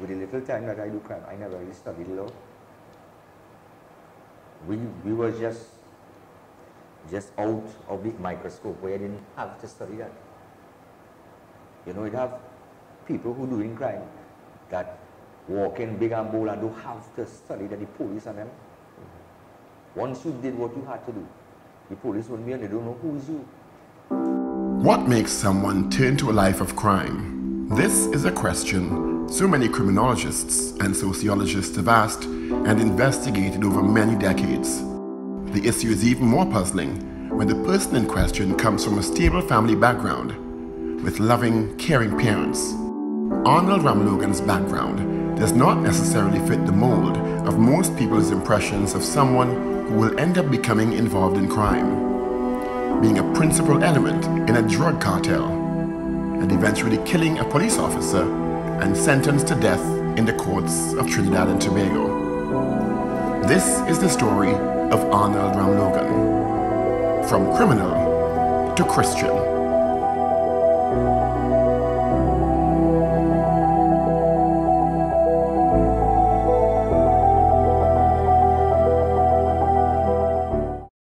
with the little time that I do crime, I never really studied law. We, we were just, just out of the microscope where I didn't have to study that. You know, you have people who doing crime that walk in big and bold and don't have to study that the police and them. Once you did what you had to do, the police will be and they don't know who is you. What makes someone turn to a life of crime? This is a question so many criminologists and sociologists have asked and investigated over many decades. The issue is even more puzzling when the person in question comes from a stable family background with loving, caring parents. Arnold Ramlogan's background does not necessarily fit the mold of most people's impressions of someone who will end up becoming involved in crime being a principal element in a drug cartel, and eventually killing a police officer and sentenced to death in the courts of Trinidad and Tobago. This is the story of Arnold Ramlogan. From criminal to Christian.